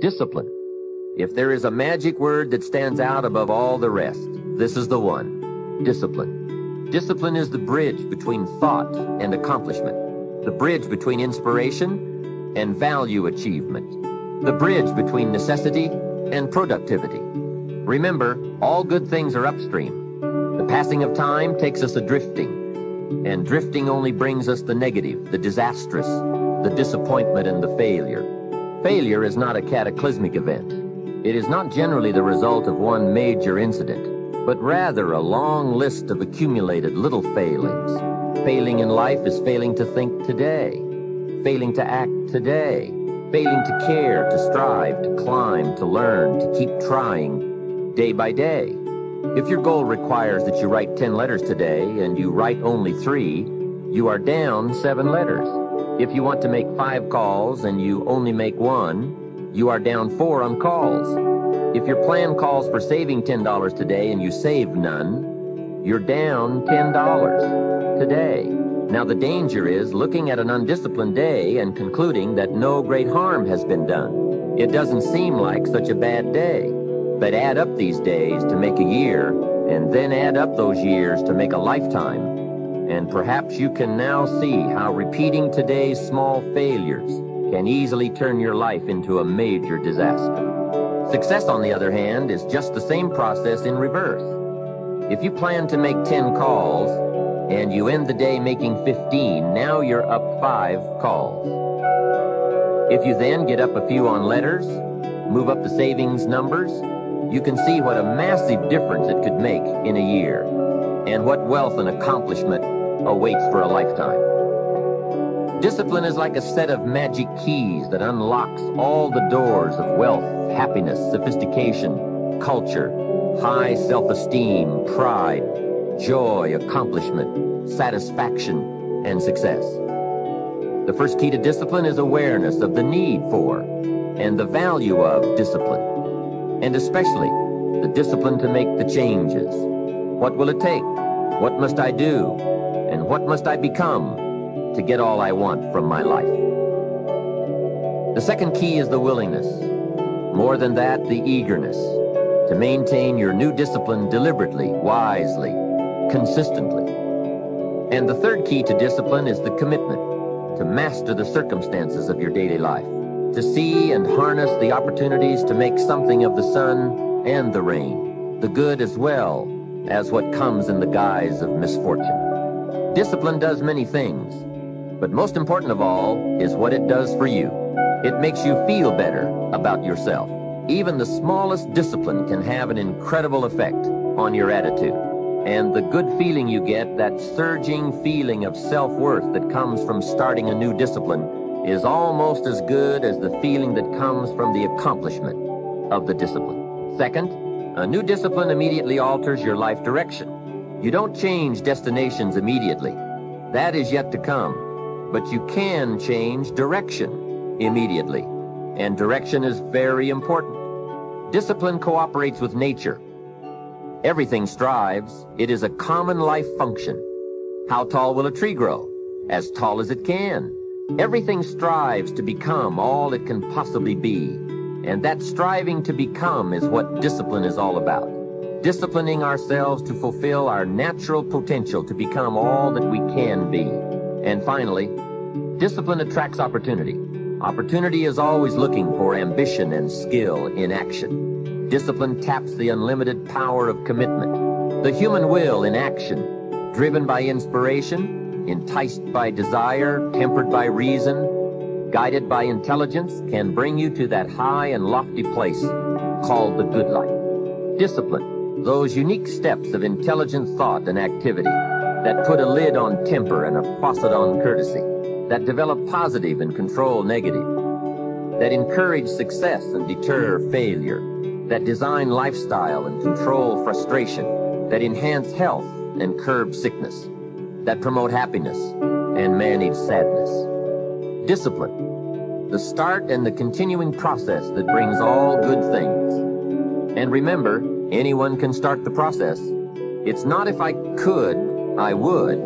Discipline. If there is a magic word that stands out above all the rest, this is the one. Discipline. Discipline is the bridge between thought and accomplishment, the bridge between inspiration and value achievement, the bridge between necessity and productivity. Remember, all good things are upstream. The passing of time takes us adrifting, and drifting only brings us the negative, the disastrous, the disappointment, and the failure. Failure is not a cataclysmic event. It is not generally the result of one major incident, but rather a long list of accumulated little failings. Failing in life is failing to think today, failing to act today, failing to care, to strive, to climb, to learn, to keep trying day by day. If your goal requires that you write 10 letters today and you write only three, you are down seven letters. If you want to make five calls and you only make one, you are down four on calls. If your plan calls for saving $10 today and you save none, you're down $10 today. Now the danger is looking at an undisciplined day and concluding that no great harm has been done. It doesn't seem like such a bad day. But add up these days to make a year, and then add up those years to make a lifetime and perhaps you can now see how repeating today's small failures can easily turn your life into a major disaster. Success, on the other hand, is just the same process in reverse. If you plan to make 10 calls and you end the day making 15, now you're up 5 calls. If you then get up a few on letters, move up the savings numbers, you can see what a massive difference it could make in a year and what wealth and accomplishment awaits for a lifetime. Discipline is like a set of magic keys that unlocks all the doors of wealth, happiness, sophistication, culture, high self-esteem, pride, joy, accomplishment, satisfaction, and success. The first key to discipline is awareness of the need for and the value of discipline, and especially the discipline to make the changes. What will it take? What must I do? And what must I become to get all I want from my life? The second key is the willingness. More than that, the eagerness to maintain your new discipline deliberately, wisely, consistently. And the third key to discipline is the commitment to master the circumstances of your daily life, to see and harness the opportunities to make something of the sun and the rain, the good as well as what comes in the guise of misfortune. Discipline does many things, but most important of all is what it does for you. It makes you feel better about yourself. Even the smallest discipline can have an incredible effect on your attitude. And the good feeling you get, that surging feeling of self-worth that comes from starting a new discipline, is almost as good as the feeling that comes from the accomplishment of the discipline. Second, a new discipline immediately alters your life direction. You don't change destinations immediately. That is yet to come. But you can change direction immediately. And direction is very important. Discipline cooperates with nature. Everything strives. It is a common life function. How tall will a tree grow? As tall as it can. Everything strives to become all it can possibly be. And that striving to become is what discipline is all about disciplining ourselves to fulfill our natural potential to become all that we can be. And finally, discipline attracts opportunity. Opportunity is always looking for ambition and skill in action. Discipline taps the unlimited power of commitment. The human will in action, driven by inspiration, enticed by desire, tempered by reason, guided by intelligence, can bring you to that high and lofty place called the good life. Discipline those unique steps of intelligent thought and activity that put a lid on temper and a faucet on courtesy, that develop positive and control negative, that encourage success and deter failure, that design lifestyle and control frustration, that enhance health and curb sickness, that promote happiness and manage sadness. Discipline, the start and the continuing process that brings all good things. And remember, Anyone can start the process. It's not if I could, I would.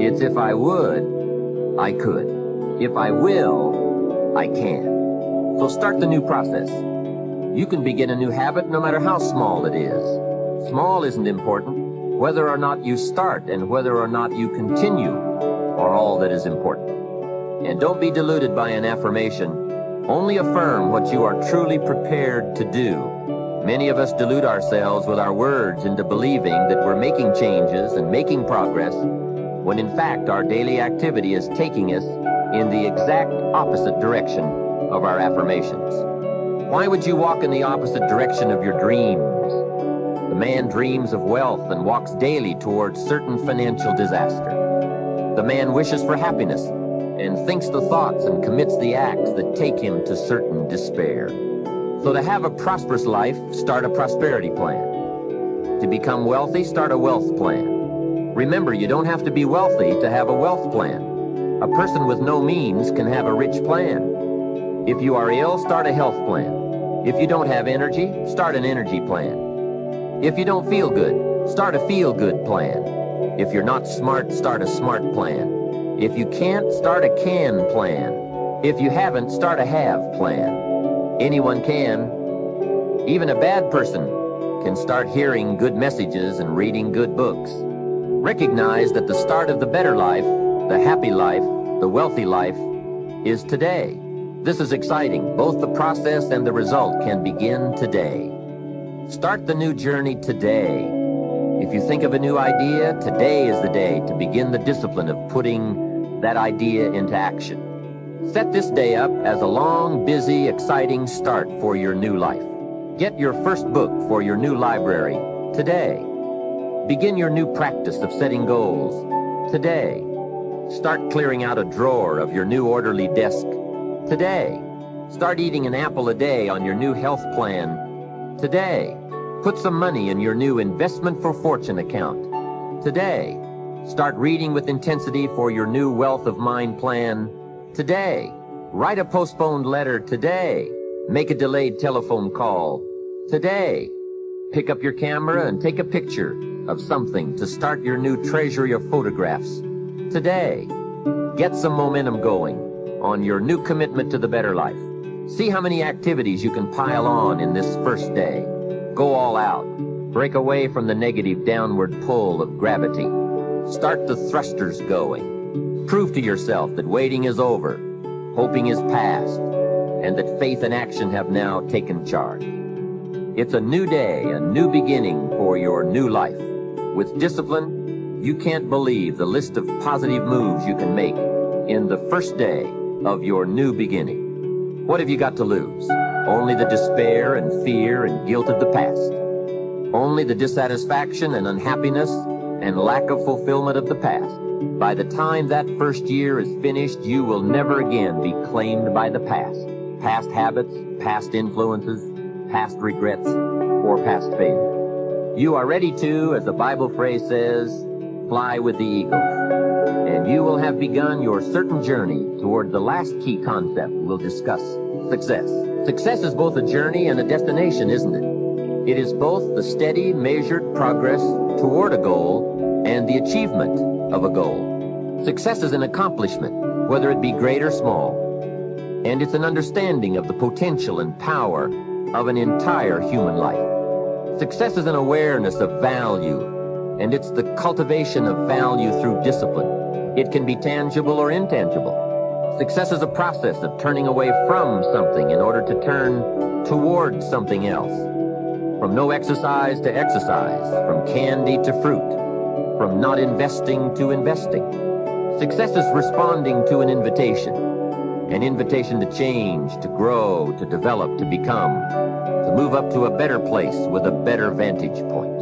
It's if I would, I could. If I will, I can. So start the new process. You can begin a new habit no matter how small it is. Small isn't important. Whether or not you start and whether or not you continue are all that is important. And don't be deluded by an affirmation. Only affirm what you are truly prepared to do. Many of us delude ourselves with our words into believing that we're making changes and making progress, when in fact our daily activity is taking us in the exact opposite direction of our affirmations. Why would you walk in the opposite direction of your dreams? The man dreams of wealth and walks daily towards certain financial disaster. The man wishes for happiness and thinks the thoughts and commits the acts that take him to certain despair. So to have a prosperous life, start a prosperity plan. To become wealthy, start a wealth plan. Remember, you don't have to be wealthy to have a wealth plan. A person with no means can have a rich plan. If you are ill, start a health plan. If you don't have energy, start an energy plan. If you don't feel good, start a feel-good plan. If you're not smart, start a smart plan. If you can't, start a can plan. If you haven't, start a have plan. Anyone can. Even a bad person can start hearing good messages and reading good books. Recognize that the start of the better life, the happy life, the wealthy life, is today. This is exciting. Both the process and the result can begin today. Start the new journey today. If you think of a new idea, today is the day to begin the discipline of putting that idea into action. Set this day up as a long, busy, exciting start for your new life. Get your first book for your new library today. Begin your new practice of setting goals today. Start clearing out a drawer of your new orderly desk Today, start eating an apple a day on your new health plan. Today, put some money in your new investment for fortune account. Today, start reading with intensity for your new wealth of mind plan. Today, write a postponed letter today. Make a delayed telephone call. Today, pick up your camera and take a picture of something to start your new treasury of photographs. Today, get some momentum going on your new commitment to the better life. See how many activities you can pile on in this first day. Go all out. Break away from the negative downward pull of gravity. Start the thrusters going. Prove to yourself that waiting is over, hoping is past, and that faith and action have now taken charge. It's a new day, a new beginning for your new life. With discipline, you can't believe the list of positive moves you can make in the first day of your new beginning. What have you got to lose? Only the despair and fear and guilt of the past. Only the dissatisfaction and unhappiness and lack of fulfillment of the past. By the time that first year is finished, you will never again be claimed by the past. Past habits, past influences, past regrets, or past failure. You are ready to, as the Bible phrase says, fly with the eagles and you will have begun your certain journey toward the last key concept we'll discuss, success. Success is both a journey and a destination, isn't it? It is both the steady, measured progress toward a goal and the achievement of a goal. Success is an accomplishment, whether it be great or small, and it's an understanding of the potential and power of an entire human life. Success is an awareness of value, and it's the cultivation of value through discipline. It can be tangible or intangible. Success is a process of turning away from something in order to turn toward something else. From no exercise to exercise, from candy to fruit, from not investing to investing. Success is responding to an invitation, an invitation to change, to grow, to develop, to become, to move up to a better place with a better vantage point.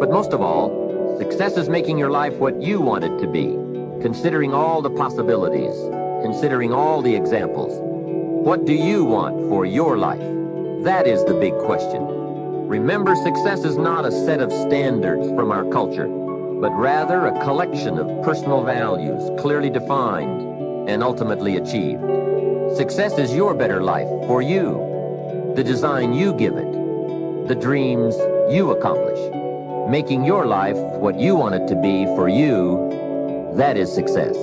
But most of all, success is making your life what you want it to be considering all the possibilities, considering all the examples. What do you want for your life? That is the big question. Remember, success is not a set of standards from our culture, but rather a collection of personal values clearly defined and ultimately achieved. Success is your better life for you, the design you give it, the dreams you accomplish, making your life what you want it to be for you that is success.